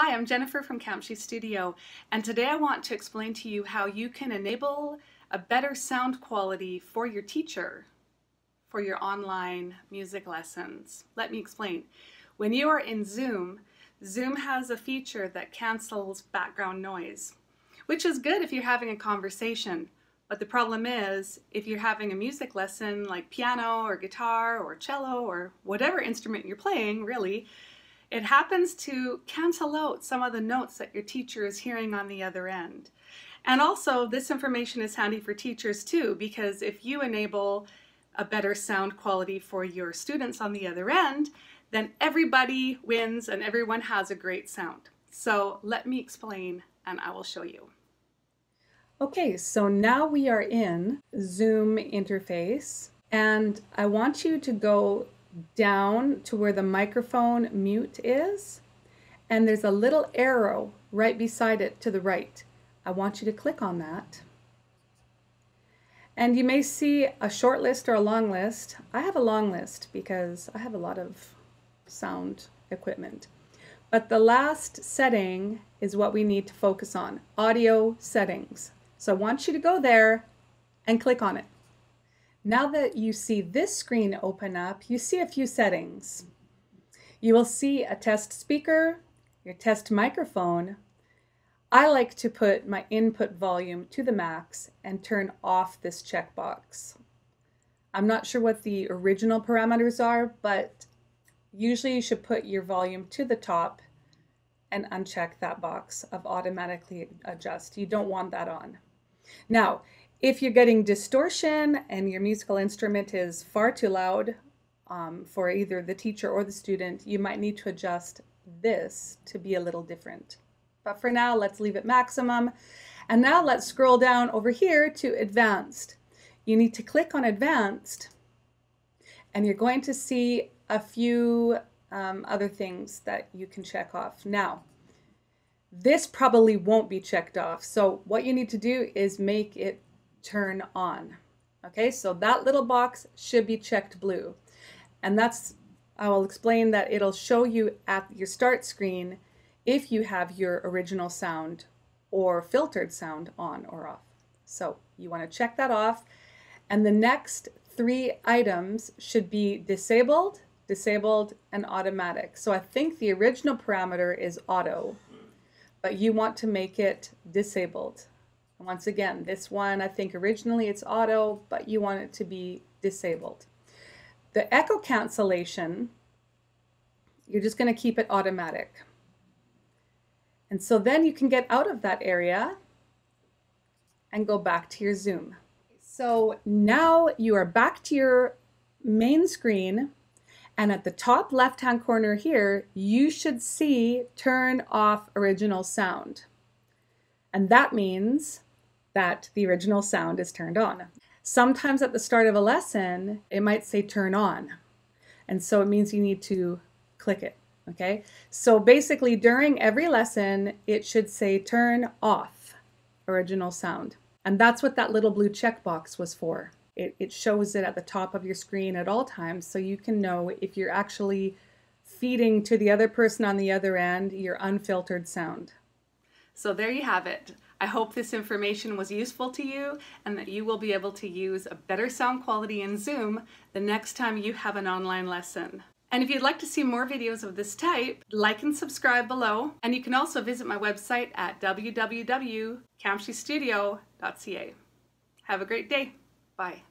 Hi, I'm Jennifer from Camche Studio, and today I want to explain to you how you can enable a better sound quality for your teacher for your online music lessons. Let me explain. When you are in Zoom, Zoom has a feature that cancels background noise, which is good if you're having a conversation. But the problem is, if you're having a music lesson like piano or guitar or cello or whatever instrument you're playing, really, it happens to cancel out some of the notes that your teacher is hearing on the other end. And also, this information is handy for teachers too, because if you enable a better sound quality for your students on the other end, then everybody wins and everyone has a great sound. So let me explain and I will show you. Okay, so now we are in Zoom interface and I want you to go down to where the microphone mute is, and there's a little arrow right beside it to the right. I want you to click on that. And you may see a short list or a long list. I have a long list because I have a lot of sound equipment. But the last setting is what we need to focus on, audio settings. So I want you to go there and click on it. Now that you see this screen open up, you see a few settings. You will see a test speaker, your test microphone. I like to put my input volume to the max and turn off this checkbox. I'm not sure what the original parameters are, but usually you should put your volume to the top and uncheck that box of automatically adjust. You don't want that on. Now, if you're getting distortion and your musical instrument is far too loud um, for either the teacher or the student, you might need to adjust this to be a little different. But for now, let's leave it maximum. And now let's scroll down over here to advanced. You need to click on advanced and you're going to see a few um, other things that you can check off. Now, this probably won't be checked off. So what you need to do is make it turn on. Okay, so that little box should be checked blue. And that's, I will explain that it'll show you at your start screen if you have your original sound or filtered sound on or off. So you want to check that off. And the next three items should be disabled, disabled, and automatic. So I think the original parameter is auto, but you want to make it disabled. Once again, this one, I think originally it's auto, but you want it to be disabled. The echo cancellation, you're just going to keep it automatic. And so then you can get out of that area and go back to your Zoom. So now you are back to your main screen and at the top left hand corner here, you should see turn off original sound. And that means that the original sound is turned on. Sometimes at the start of a lesson, it might say turn on. And so it means you need to click it. Okay. So basically, during every lesson, it should say turn off original sound. And that's what that little blue checkbox was for. It, it shows it at the top of your screen at all times so you can know if you're actually feeding to the other person on the other end your unfiltered sound. So there you have it. I hope this information was useful to you and that you will be able to use a better sound quality in Zoom the next time you have an online lesson. And if you'd like to see more videos of this type, like and subscribe below. And you can also visit my website at www.camchestudio.ca. Have a great day. Bye.